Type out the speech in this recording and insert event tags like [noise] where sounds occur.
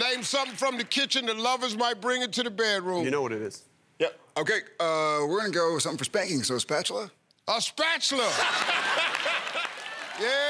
Name something from the kitchen that lovers might bring into the bedroom. You know what it is. Yep. Okay, uh, we're gonna go with something for spanking. So spatula. A spatula. [laughs] Yeah.